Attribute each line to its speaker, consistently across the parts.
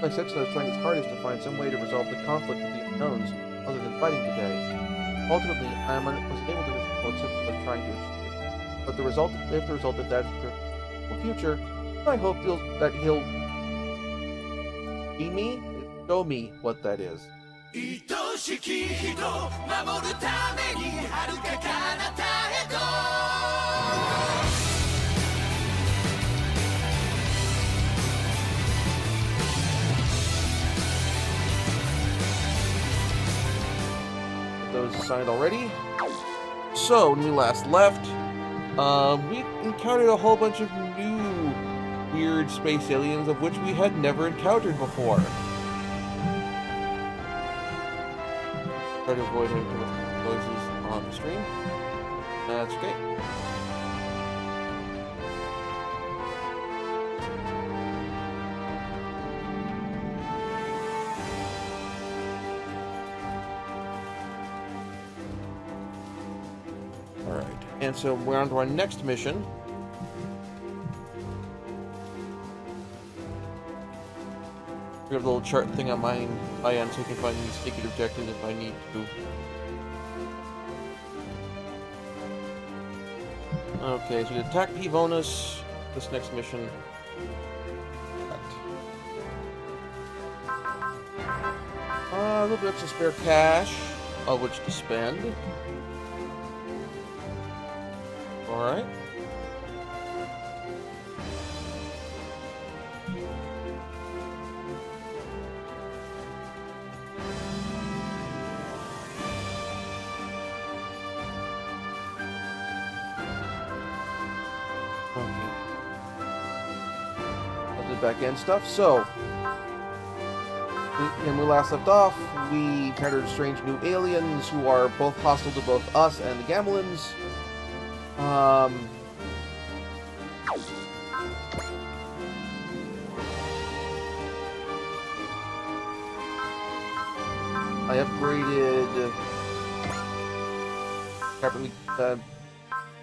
Speaker 1: My Setsuna is trying its hardest to find some way to resolve the conflict with the unknowns, other than fighting today. Ultimately, I am un- was able to reach what Setsuna was trying to achieve. But the result, if the result of that is the future, I hope he'll, that he'll be me, show me what that is.
Speaker 2: 愛しき人守るために遥か彼方へと
Speaker 1: Those assigned already. So, when we last left, um, we encountered a whole bunch of new weird space aliens of which we had never encountered before. Try to avoid noises on the stream. That's okay. And so we're on to our next mission. We have a little chart thing on my, my end so I can find sacred objectives if I need to. Okay, so we attack Pivonus. This next mission. Uh, a little bit extra spare cash, of which to spend. Alright. Back end stuff. So, when we last left off, we encountered strange new aliens who are both hostile to both us and the Gamelins. Um. I upgraded Captain uh,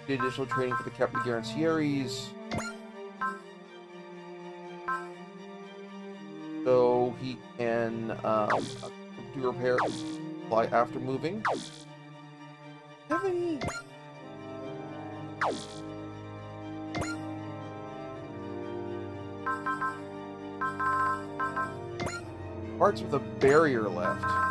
Speaker 1: did additional training for the Captain Garancieres. So he can um, do repair fly after moving. Have any parts with a barrier left.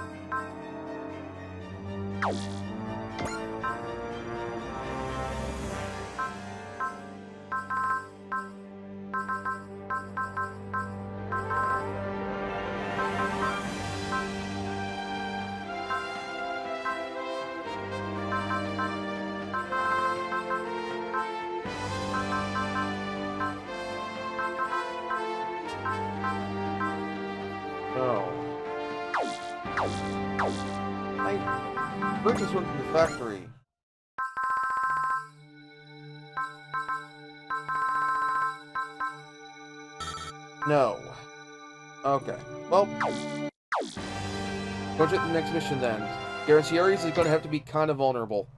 Speaker 1: I purchased one from the factory. No. Okay. Well, go to the next mission then. Garancieres is going to have to be kind of vulnerable.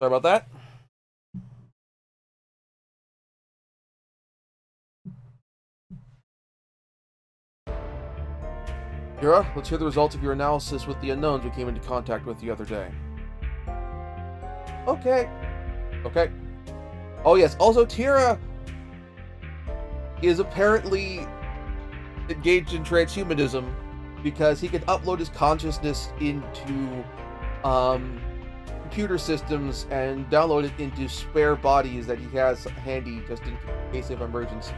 Speaker 1: Sorry about that. Kira, let's hear the results of your analysis with the unknowns we came into contact with the other day. Okay. Okay. Oh yes, also Tieria is apparently engaged in transhumanism because he can upload his consciousness into um, computer systems and download it into spare bodies that he has handy just in case of emergency.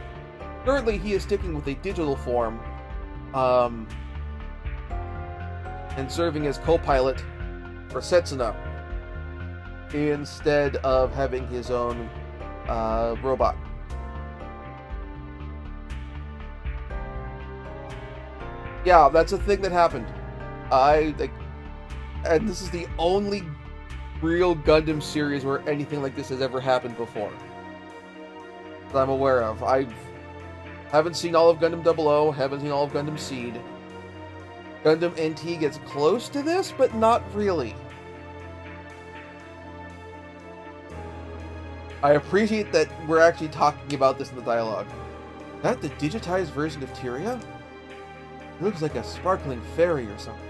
Speaker 1: Currently, he is sticking with a digital form um, and serving as co-pilot for Setsuna instead of having his own uh, robot. Yeah, that's a thing that happened. I and this is the only real Gundam series where anything like this has ever happened before. That I'm aware of. I haven't seen all of Gundam 00, haven't seen all of Gundam Seed. Gundam NT gets close to this, but not really. I appreciate that we're actually talking about this in the dialogue. That the digitized version of Tieria? It looks like a sparkling fairy or something.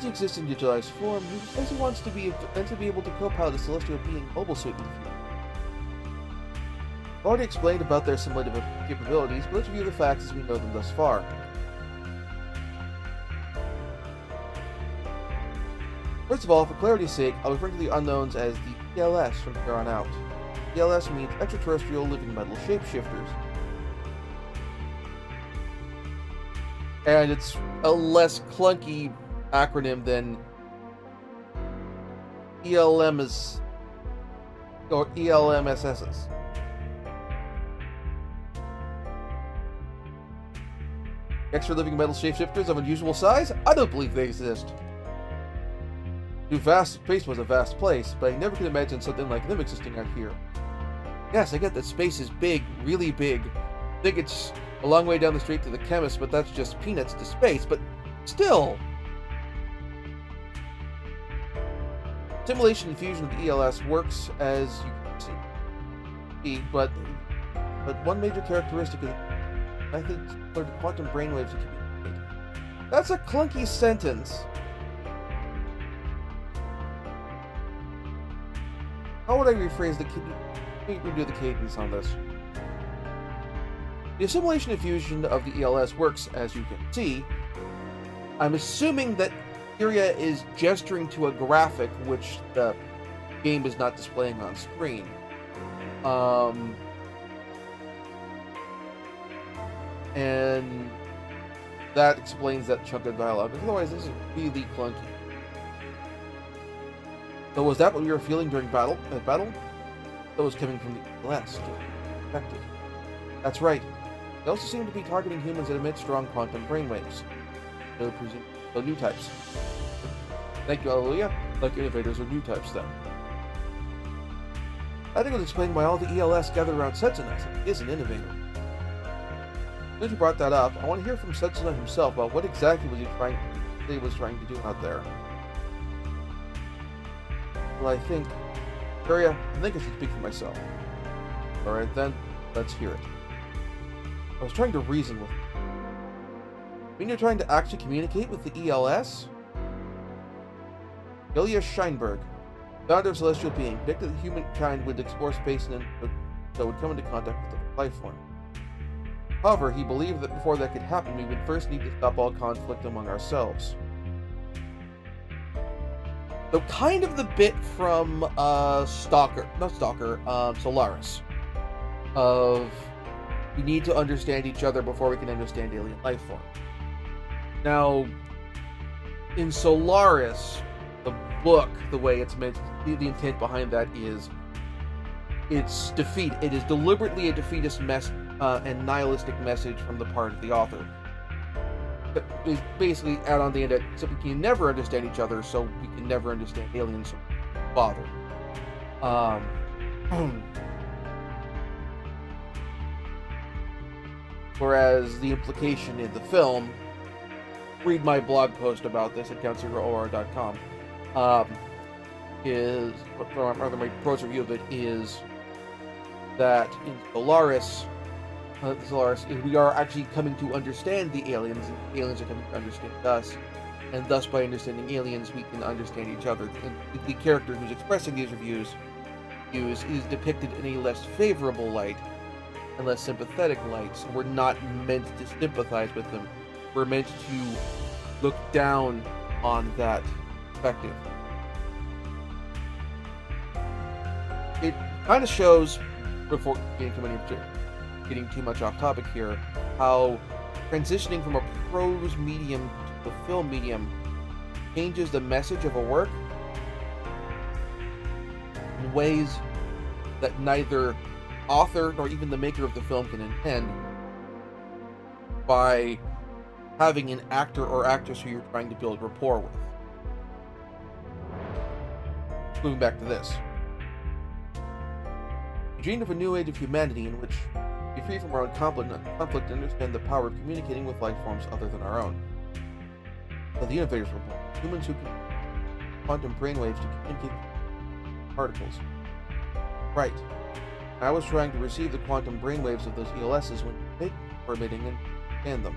Speaker 1: He exists in digitized form, he he wants to be and to be able to co-pilot a celestial being mobile suit in the. Already explained about their simulative capabilities, but let's review the facts as we know them thus far. First of all, for clarity's sake, I'll refer to the unknowns as the ELS from here on out. ELS means extraterrestrial living metal shapeshifters. And it's a less clunky acronym than ELMs or ELMSSs. Extra living metal shapeshifters of unusual size? I don't believe they exist. New vast space was a vast place, but I never could imagine something like them existing out here. Yes, I get that space is big, really big. I think it's a long way down the street to the chemist, but that's just peanuts to space, but still. Simulation and fusion of ELS works as you can see, but but one major characteristic is methods for the quantum brainwaves to communicate. That's a clunky sentence. How would I rephrase the Let me redo the cadence on this. The assimilation and fusion of the ELS works, as you can see. I'm assuming that Tieria is gesturing to a graphic which the game is not displaying on screen. Um, and that explains that chunk of dialogue. Otherwise, this is really clunky. So was that what we were feeling during battle? Uh, battle? That was coming from the west. Affected. That's right. They also seem to be targeting humans that emit strong quantum brainwaves. So new types. Thank you, Hallelujah. Like innovators are new types, then. I think it would explain why all the ELS gathered around Setsuna. Is an innovator. Since you brought that up, I want to hear from Setsuna himself about what exactly was he trying he was trying to do out there. Well, I think, Tieria, I think I should speak for myself. Alright then, let's hear it. I was trying to reason with you. Mean you're trying to actually communicate with the ELS? Aeolia Schenberg, founder of Celestial Being, predicted that humankind would explore space and so would come into contact with the life form. However, he believed that before that could happen, we would first need to stop all conflict among ourselves. So kind of the bit from uh, Stalker, not Stalker, um, Solaris, of we need to understand each other before we can understand alien life form. Now, in Solaris, the book, the way it's meant, the, the intent behind that is it's defeat. It is deliberately a defeatist mess uh, and nihilistic message from the part of the author. But basically, add on the end, so we can never understand each other, so we can never understand aliens. Bother. Um. Whereas the implication in the film, read my blog post about this at CountZeroOR.com, um, is, or rather my prose review of it, is that in Solaris, uh, we are actually coming to understand the aliens, and aliens are coming to understand us, and thus by understanding aliens, we can understand each other. And the character who's expressing these reviews views is depicted in a less favorable light, and less sympathetic light, so we're not meant to sympathize with them. We're meant to look down on that perspective. It kind of shows, before getting too many getting too much off topic here, how transitioning from a prose medium to a film medium changes the message of a work in ways that neither author nor even the maker of the film can intend by having an actor or actress who you're trying to build rapport with. Moving back to this. We dream of a new age of humanity in which be free from our own conflict, and understand the power of communicating with life forms other than our own. So the innovators were born. Humans who can quantum brainwaves to communicate particles. Right. I was trying to receive the quantum brainwaves of those ELSs when they were emitting and scan them.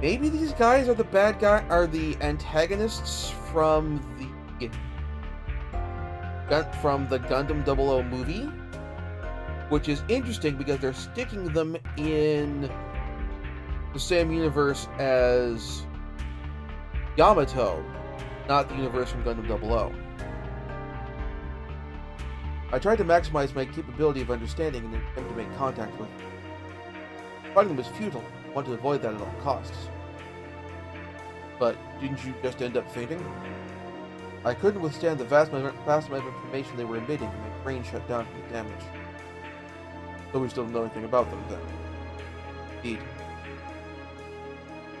Speaker 1: Maybe these guys are the bad guy, are the antagonists from the from the Gundam 00 movie, which is interesting because they're sticking them in the same universe as Yamato, not the universe from Gundam 00. I tried to maximize my capability of understanding and attempt to make contact with them. Finding them was futile. I wanted to avoid that at all costs. But didn't you just end up fainting? I couldn't withstand the vast amount of information they were emitting, and my brain shut down from the damage. Though we still don't know anything about them then. Indeed.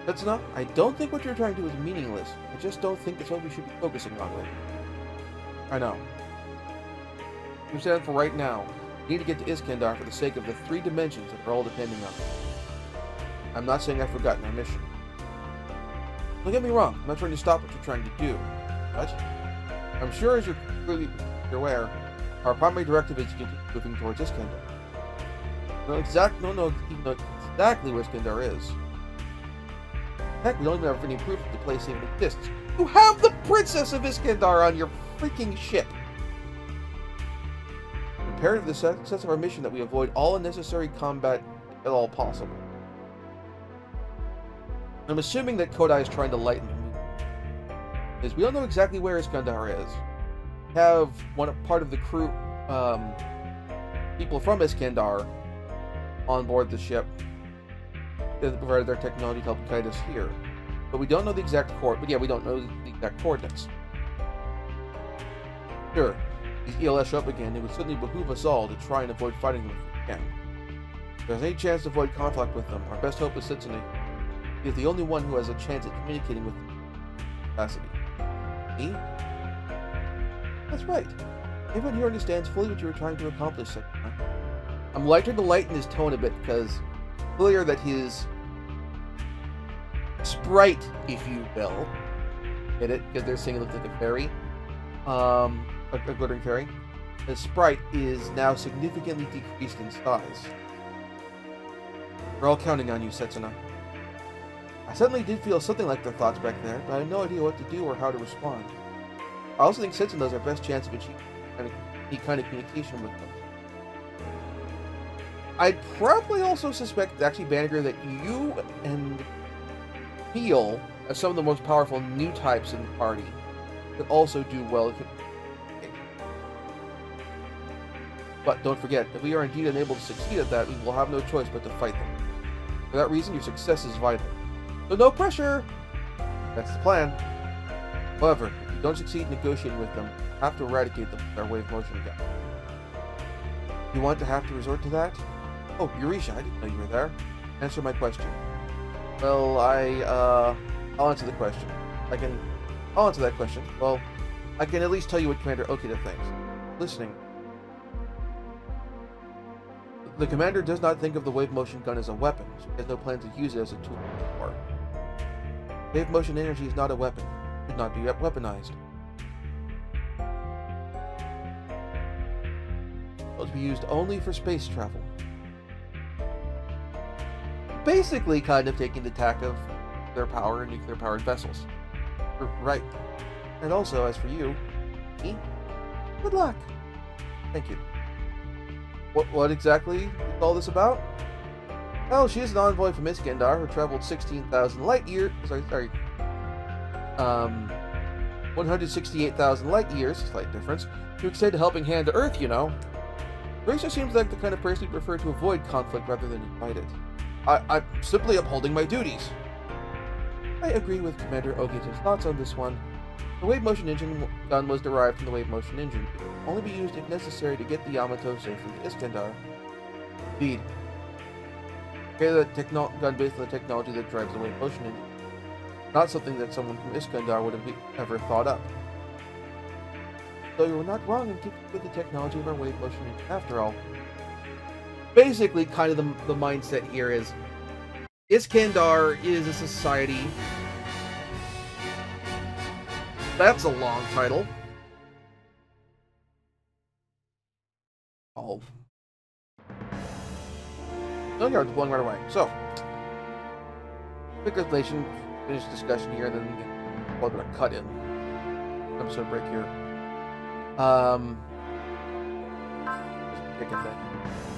Speaker 1: That's enough. I don't think what you're trying to do is meaningless. I just don't think it's what we should be focusing on lately. I know. We said for right now. We need to get to Iskandar for the sake of the three dimensions that are all depending on it. I'm not saying I've forgotten our mission. Don't get me wrong, I'm not trying to stop what you're trying to do. But I'm sure as you're clearly aware, our primary directive is to continue moving towards Iskandar. No exact no no know exactly where Iskandar is. Heck, we don't even have any proof that the place even exists. You have the Princess of Iskandar on your freaking ship! Imperative the success of our mission that we avoid all unnecessary combat at all possible. I'm assuming that Kodai is trying to lighten the mood. Is we don't know exactly where Iskandar is. Have one part of the crew, um, people from Iskandar, on board the ship. They provided their technology to help guide us here, but we don't know the exact coord. But yeah, we don't know the exact coordinates. Sure, these ELS show up again. It would certainly behoove us all to try and avoid fighting them if we can. If there's any chance to avoid conflict with them, our best hope is Setsuna. He is the only one who has a chance at communicating with. Capacity. Me? That's right. Everyone here understands fully what you were trying to accomplish, Sakura. I'm lighter to lighten his tone a bit because clear that his sprite, if you will, get it? Because they're saying it looks like a fairy, um, a, a glittering fairy. His sprite is now significantly decreased in size. We're all counting on you, Setsuna. I suddenly did feel something like their thoughts back there, but I had no idea what to do or how to respond. I also think Setsuna is our best chance of achieving any kind of communication with them. I'd probably also suspect, actually, Banagher, that you and Peel, as some of the most powerful new types in the party, could also do well. But don't forget, if we are indeed unable to succeed at that, we will have no choice but to fight them. For that reason, your success is vital. So no pressure! That's the plan. However, if you don't succeed in negotiating with them, have to eradicate them with our wave motion gun. You want to have to resort to that? Oh, Yurisha, I didn't know you were there. Answer my question. Well, I, uh, I'll answer the question. I can, I'll answer that question. Well, I can at least tell you what Commander Okita thinks. Listening. The commander does not think of the wave motion gun as a weapon, so he has no plans to use it as a tool war. Wave motion energy is not a weapon. It should not be weaponized. It will be used only for space travel. Basically, kind of taking the tack of their power and nuclear powered vessels. Right. And also, as for you, me, good luck. Thank you. What, what exactly is all this about? Well, she is an envoy from Iskandar who traveled 16,000 light years. Sorry, sorry. Um, 168,000 light years, slight difference, to extend a helping hand to Earth, you know. Gracer seems like the kind of person who'd prefer to avoid conflict rather than invite it. I, I'm simply upholding my duties. I agree with Commander Okita's thoughts on this one. The wave motion engine gun was derived from the wave motion engine. Only be used if necessary to get the Yamato safely to Iskandar. Indeed. Okay, the techno- gun based on the technology that drives the wave motion engine. Not something that someone from Iskandar would have ever thought up. So you were not wrong in keeping with the technology of our wave motion engine after all. Basically, kind of the, the mindset here is Iskandar is a society. That's a long title.
Speaker 3: Yeah, it's blowing right away. So, quick explanation, finish discussion here, then little bit of cut in. Episode break here. Um, just picking that.